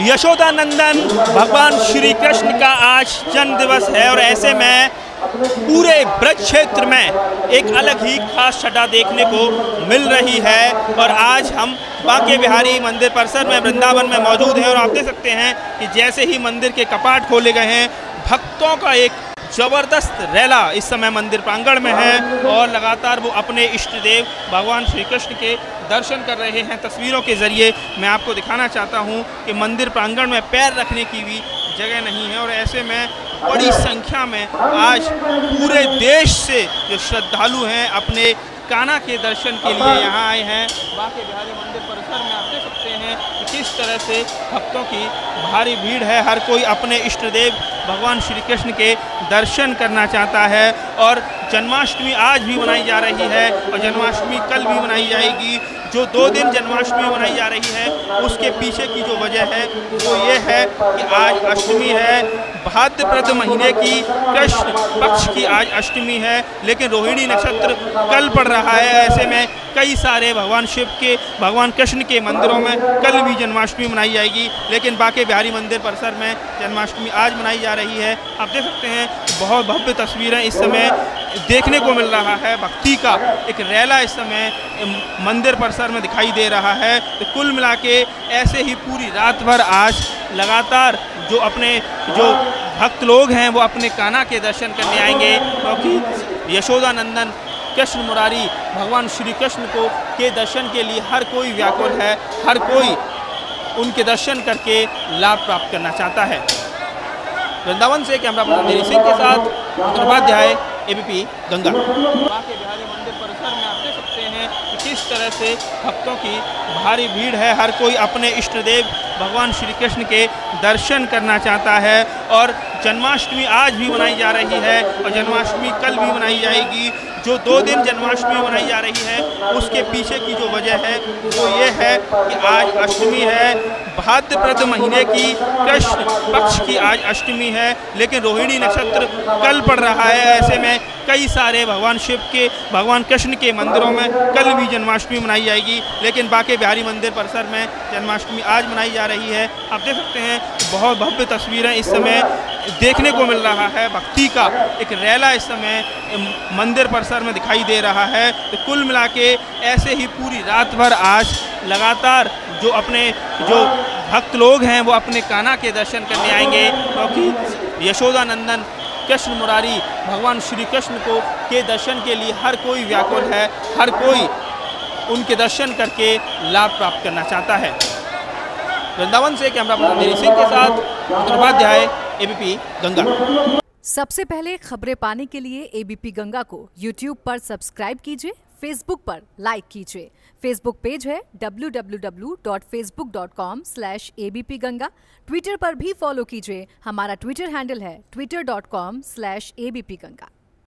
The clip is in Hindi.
यशोदा नंदन भगवान श्री कृष्ण का आज जन्म दिवस है और ऐसे में पूरे ब्रज क्षेत्र में एक अलग ही खास छटा देखने को मिल रही है और आज हम बाके बिहारी मंदिर परिसर में, वृंदावन में मौजूद हैं और आप देख सकते हैं कि जैसे ही मंदिर के कपाट खोले गए हैं, भक्तों का एक ज़बरदस्त रैला इस समय मंदिर प्रांगण में है और लगातार वो अपने इष्ट देव भगवान श्री कृष्ण के दर्शन कर रहे हैं तस्वीरों के ज़रिए। मैं आपको दिखाना चाहता हूँ कि मंदिर प्रांगण में पैर रखने की भी जगह नहीं है और ऐसे में बड़ी संख्या में आज पूरे देश से जो श्रद्धालु हैं अपने काना के दर्शन के लिए यहाँ आए हैं। बाकी बिहारी मंदिर परिसर में आप देख सकते हैं कि किस तरह से भक्तों की भारी भीड़ है। हर कोई अपने इष्ट देव भगवान श्री कृष्ण के दर्शन करना चाहता है और जन्माष्टमी आज भी मनाई जा रही है और जन्माष्टमी कल भी मनाई जाएगी। जो दो दिन जन्माष्टमी मनाई जा रही है, उसके पीछे की जो वजह है, वो ये है कि आज अष्टमी है। भाद्रप्रद महीने की कृष्ण पक्ष की आज अष्टमी है, लेकिन रोहिणी नक्षत्र कल पड़ रहा है। ऐसे में कई सारे भगवान शिव के, भगवान कृष्ण के मंदिरों में कल भी जन्माष्टमी मनाई जाएगी, लेकिन बाके बिहारी मंदिर परिसर में जन्माष्टमी आज मनाई जा रही है। आप देख सकते हैं, बहुत भव्य तस्वीरें इस समय देखने को मिल रहा है। भक्ति का एक रैला इस समय मंदिर परिसर में दिखाई दे रहा है। तो कुल मिला के ऐसे ही पूरी रात भर आज लगातार जो अपने जो भक्त लोग हैं, वो अपने काना के दर्शन करने आएँगे। क्योंकि तो यशोदा नंदन कृष्ण मुरारी भगवान श्री कृष्ण को, के दर्शन के लिए हर कोई व्याकुल है, हर कोई उनके दर्शन करके लाभ प्राप्त करना चाहता है। वृंदावन से कैमरा पर्सन सिंह के साथ उपाध्याय एबीपी गंगा। के बिहारी मंदिर परिसर में आप देख सकते हैं कि किस तरह से भक्तों की भारी भीड़ है। हर कोई अपने इष्ट देव भगवान श्री कृष्ण के दर्शन करना चाहता है और जन्माष्टमी आज भी मनाई जा रही है और जन्माष्टमी कल भी मनाई जाएगी। जो दो दिन जन्माष्टमी मनाई जा रही है, उसके पीछे की जो वजह है, वो ये है कि आज अष्टमी है। भाद्रप्रद महीने की कृष्ण पक्ष की आज अष्टमी है, लेकिन रोहिणी नक्षत्र कल पड़ रहा है। ऐसे में कई सारे भगवान शिव के, भगवान कृष्ण के मंदिरों में कल भी जन्माष्टमी मनाई जाएगी, लेकिन बाके बिहारी मंदिर परिसर में जन्माष्टमी आज मनाई जा रही है। आप देख सकते हैं, बहुत भव्य तस्वीरें इस समय देखने को मिल रहा है। भक्ति का एक रैला इस समय मंदिर परिसर में दिखाई दे रहा है। तो कुल मिला के ऐसे ही पूरी रात भर आज लगातार जो अपने जो भक्त लोग हैं, वो अपने काना के दर्शन करने आएँगे। क्योंकि तो यशोदा नंदन कृष्ण मुरारी, भगवान श्री कृष्ण को, के दर्शन के लिए हर कोई व्याकुल है, हर कोई उनके दर्शन करके लाभ प्राप्त करना चाहता है। वृंदावन से कैमरा पर्सन सिंह के साथ उपाध्याय एबीपी गंगा। सबसे पहले खबरें पाने के लिए एबीपी गंगा को यूट्यूब पर सब्सक्राइब कीजिए फेसबुक पर लाइक कीजिए। फेसबुक पेज है www.facebook.com/abpganga ट्विटर पर भी फॉलो कीजिए। हमारा ट्विटर हैंडल है twitter.com/abpganga